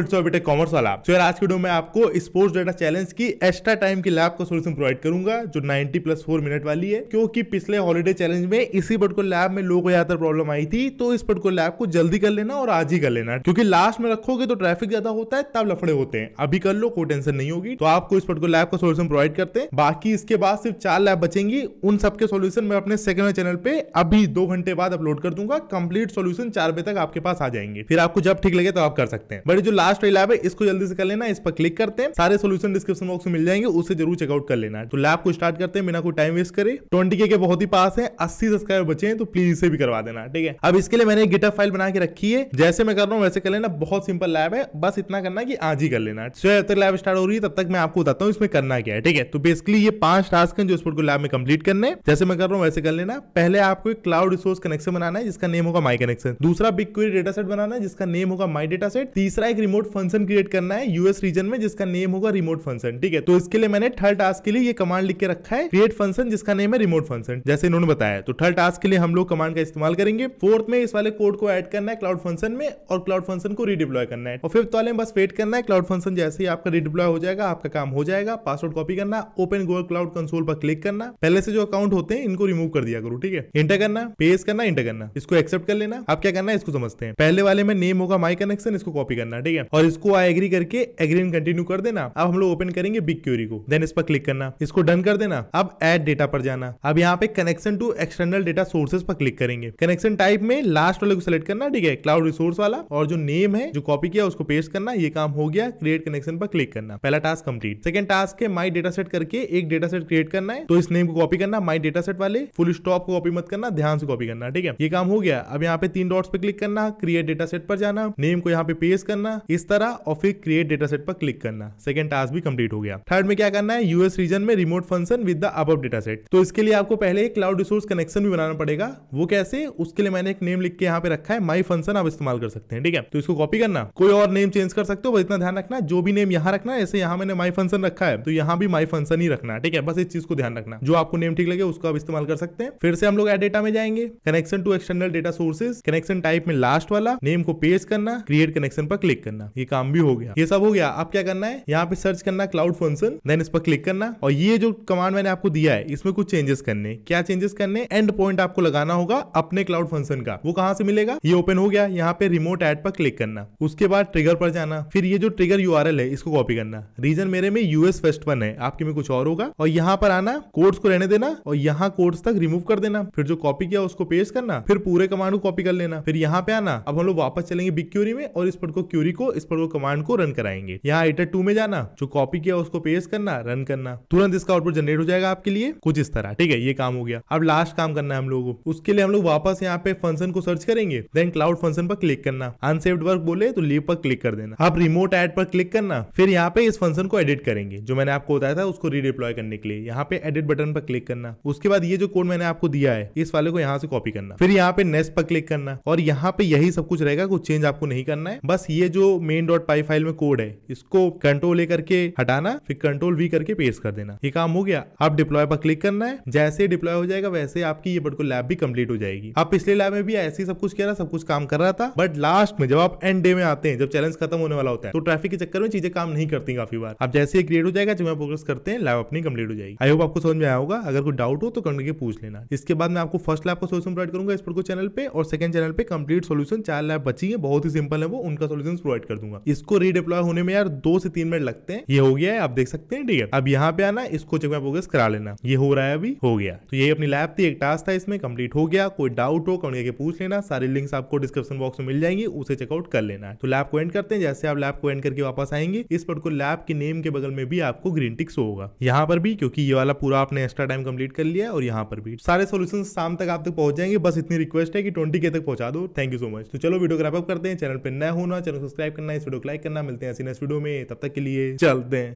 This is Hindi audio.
इट्स बिटेक कॉमर्स वाला। तो यार, आज की वीडियो में आपको स्पोर्ट्स डेटा चैलेंज की एक्स्ट्रा टाइम की लैब का सोल्यूशन प्रोवाइड करूँगा, जो 90 प्लस फोर मिनट वाली है। क्योंकि पिछले हॉलीडे चैलेंज में इसी पर्टिकुलर लैब में लोगों को ज़्यादा प्रॉब्लम आई थी तो इस पर्टिकुलर लैब को जल्दी कर लेना और आज ही कर लेना। क्योंकि लास्ट में रखोगे तो ट्रैफ़िक ज़्यादा होता है, तब लफड़े होते हैं। अभी कर लो, कोई टेंशन नहीं होगी। तो आपको इस पर्टिकुलर लैब का सोल्यूशन प्रोवाइड करते हैं। बाकी इसके बाद सिर्फ़ चार लैब बचेंगी। उन सबके सोल्यूशन मैं अपने सेकंड चैनल पे अभी दो घंटे बाद अपलोड कर दूँगा। कंप्लीट सोल्यूशन चार बजे तक आपके पास आ जाएँगे। फिर आपको जब ठीक लगे तो आप कर सकते हैं। बट जो लास्ट लैब है, इसको जल्दी से कर लेना, इस पर क्लिक करते हैं, सारे सोल्यूशन डिस्क्रिप्शन बॉक्स में मिल जाएँगे, उसे ज़रूर चेकआउट कर लेना तो लैब को स्टार्ट करते हैं, बिना कोई टाइम वेस्ट करे। ट्वेंटी के बहुत ही पास है, अस्सी सब्सक्राइबर बचे हैं तो प्लीज़ इसे भी करवा देना, ठीक है? अब इसके लिए मैंने गिटअप फ़ाइल बना के रखी है। जैसे मैं कर रहा हूँ, वैसे कर लेना, बहुत सिंपल लैब है, बस इतना करना कि आज ही कर लेना। जब तक लैब स्टार्ट हो रही है, तब तक मैं आपको बताता हूँ, इसमें करना क्या है, ठीक है? तो बेसिकली ये पाँच टास्क हैं जो इस को लैब में कंप्लीट करने जैसे मैं कर रहा हूँ, वैसे कर लेना। पहले आपको एक क्लाउड रिसोर्स कनेक्शन बनाना है, जिसका नेम होगा माई कनेक्शन दूसरा बिग क्वेरी डेटा सेट बनाना है, जिसका नेम होगा माई डेटा सेट तीसरा एक रिमोट फ़ंक्शन क्रिएट करना है यूएस रीजन में, जिसका नेम होगा रिमोट फ़ंक्शन ठीक है? तो इसके लिए मैंने थर्ड टास्क के लिए ये कमांड लिख के रखा है क्रिएट फ़ंक्शन जिसका नेम है रिमोट फ़ंक्शन जैसे इन्होंने बताया तो थर्ड टास्क के लिए हम लोग कमांड का इस्तेमाल करेंगे। फोर्थ में इस वाले कोड को ऐड करना है क्लाउड फ़ंक्शन में, और क्लाउड फ़ंक्शन को रीडिप्लॉय करना है। और फिफ्थ वाले में बस वेट करना है क्लाउड फ़ंक्शन जैसे ही आपका रीडिप्लॉय हो जाएगा, आपका काम हो जाएगा पासवर्ड कॉपी करना ओपन गूगल क्लाउड कंसोल पर क्लिक करना, पहले से जो अकाउंट होते हैं, इनको रिमूव कर दिया करो, ठीक है? इंटर करना पेज करना इंटर करना, इसको एक्सेप्ट कर लेना। आप क्या करना है, इसको समझते हैं। पहले वाले में नेम होगा माई कनेक्शन इसको कॉपी करना, ठीक है? और इसको आई एग्री करके एग्री कंटिन्यू कर देना। अब हम लोग ओपन करेंगे बिग क्यूरी को। देन इस पर क्लिक करना। इसको डन कर देना। अब एड डेटा पर जाना। अब यहाँ पे connection to external data sources पर क्लिक करेंगे। कनेक्शन टाइप में लास्ट वाले को सिलेक्ट करना, ठीक है? क्लाउड रिसोर्स वाला। और जो नेम है, जो कॉपी किया, उसको पेस्ट करना। ये काम हो गया। क्रिएट कनेक्शन पर क्लिक करना। पहला टास्क कंप्लीट सेकंड टास्क है माई डेटा सेट करके एक डेटा सेट क्रिएट करना है। तो इस नेम को कॉपी करना माई डेटा सेट वाले। फुल स्टॉप को कॉपी मत करना, ध्यान से कॉपी करना, ठीक है? ये काम हो गया। अब यहाँ पे तीन डॉट्स पे क्लिक करना। क्रिएट डेटा सेट पर जाना। नेम को यहाँ पे पेस्ट करना। इस तरह और फिर क्रिएट डेटा सेट पर क्लिक करना। सेकंड टास्क भी कंप्लीट हो गया। थर्ड में क्या करना है? यूएस रीजन में रिमोट फ़ंक्शन विद द अब डेटा सेट तो इसके लिए आपको पहले एक क्लाउड रिसोर्स कनेक्शन भी बनाना पड़ेगा। वो कैसे? उसके लिए मैंने एक नेम लिख के यहाँ पे रखा है। माई फ़ंक्शन आप इस्तेमाल कर सकते हैं, ठीक है? तो इसको कॉपी करना। कोई और नेम चेंज कर सकते हो, बस इतना ध्यान रखना। जो भी नेम यहाँ रखना है, ऐसे यहाँ मैंने माई फ़ंक्शन रखा है तो यहाँ भी माई फ़ंक्शन ही रखना, ठीक है? बस इस चीज़ को ध्यान रखना। जो आपको नेम ठीक लगे, उसको आप इस्तेमाल कर सकते हैं। फिर से हम लोग एड डेटा में जाएँगे। Connection to external data sources connection type में लास्ट वाला। नेम को पेस्ट करना। क्रिएट कनेक्शन पर क्लिक करना। ये काम भी हो गया। ये सब हो गया। अब क्या करना है? यहाँ पे सर्च करना क्लाउड फ़ंक्शन देन इस पर क्लिक करना। और ये जो कमांड मैंने आपको दिया है, इसमें कुछ चेंजेस करने। क्या चेंजेस करने? एंड पॉइंट आपको लगाना होगा अपने क्लाउड फ़ंक्शन का। वो कहाँ से मिलेगा? ये ओपन हो गया। यहाँ पे रिमोट एड पर क्लिक करना। उसके बाद ट्रिगर पर जाना। फिर ये जो ट्रिगर यू है, इसको कॉपी करना। रीजन मेरे में यूएस फेस्ट वन है। आपके में कुछ और होगा। और यहाँ पर आना। कोड्स को रहने देना। और यहाँ कोड्स तक रिमूव कर देना। फिर जो कॉपी किया, उसको पेस्ट करना। फिर पूरे कमांड को कॉपी कर लेना। फिर यहाँ पे आना। अब हम लोग वापस चलेंगे बिग क्यूरी में और इस पर को क्यूरी को इस पर को कमांड को रन कराएँगे। यहाँ एटर टू में जाना, जो कॉपी किया उसको पेस्ट करना रन करना। तुरंत इसका आउटपुट जनरेट हो जाएगा आपके लिए, कुछ इस तरह। ठीक है, ये काम हो गया। अब लास्ट काम करना है हम लोगों को। उसके लिए हम लोग वापस यहाँ पे फ़ंक्शन को सर्च करेंगे देन क्लाउड फ़ंक्शन पर क्लिक करना। अनसेव्ड वर्क बोले तो लीव पर क्लिक कर देना। अब रिमोट एड पर क्लिक करना। फिर यहाँ पे इस फ़ंक्शन को एडिट करेंगे, जो मैंने आपको बताया था उसको रीडिप्लॉय करने के लिए। यहाँ पे एडिट बटन पर क्लिक करना। उसके बाद ये जो कोड मैंने आपको दिया है, इस वाले को यहाँ से कॉपी करना। फिर यहाँ पे नेक्स्ट पर क्लिक करना। और यहाँ पे यही सब कुछ रहेगा, कुछ चेंज आपको नहीं करना है। बस ये जो मेन डॉट पाई फ़ाइल में कोड है। इसको कंट्रोल ए करके हटाना, फिर कंट्रोल वी करके पेस्ट कर देना। ये काम हो गया। अब डिप्लॉय पर क्लिक करना है। जैसे डिप्लॉय हो जाएगा, वैसे आपकी ये पर्टिकुलर लैब भी कंप्लीट हो जाएगी। अब पिछले लैब में भी ऐसे ही सब कुछ किया रहा, सब कुछ काम कर रहा था। बट लास्ट में जब आप एंड डे में आते हैं, जब चैलेंज खत्म होने वाला होता है तो ट्रैफ़िक के चक्कर में चीज़ें काम नहीं करती काफ़ी बार। अब जैसे ही क्रिएट हो जाएगा, जब प्रोग्रेस करते हैं लैब अपनी कंप्लीट हो जाएगी। आई होप आपको समझ में आया होगा। अगर कोई डाउट हो तो कमेंट करके पूछ लेना। इसके बाद मैं आपको फ़र्स्ट लैब का सोल्यूशन प्रोवाइड करूँगा इस पर चैनल पे और सेकंड चैनल पे कंप्लीट सोल्यूशन चार लैब बची है। बहुत ही सिंपल है वो। उनका सोल्यूशन प्रोवाइड कर दूँगा। इसको रीडिप्लॉय होने में यार दो से तीन मिनट लगते हैं। ये हो गया है, आप देख सकते हैं, ठीक है। अब यहाँ पे आना, इसको चेक में प्रोग्रेस करा लेना। ये हो रहा है अभी, हो गया। तो ये अपनी लैब थी, एक टास्क था इसमें कंप्लीट हो गया। कोई डाउट हो, कमेंट करके पूछ लेना। सारी लिंक्स आपको डिस्क्रिप्शन बॉक्स में मिल जाएँगी, उसे चेकआउट कर लेना। तो लैब को एंड करते हैं, जैसे आप लैब को एंड करके वापस आएँगे, इस पर्टिकुलर लैब के नेम के बगल में भी आपको ग्रीन टिक्स होगा। यहाँ पर भी, क्योंकि ये वाला पूरा आपने एक्स्ट्रा टाइम कंप्लीट कर लिया और यहाँ पर भी। सारे सोल्यूशन शाम तक आप तक पहुँच जाएँगे, बस इतनी रिक्वेस्ट है कि ट्वेंटी के तक पहुँचा दो। थैंक यू सो मच तो चलो वीडियो को रैप करते हैं चैनल पर नया होना चैनल सब्सक्राइब करना, इस वीडियो को लाइक करना, मिलते हैं ऐसी नेक्स्ट वीडियो में, तब तक के लिए चलते हैं।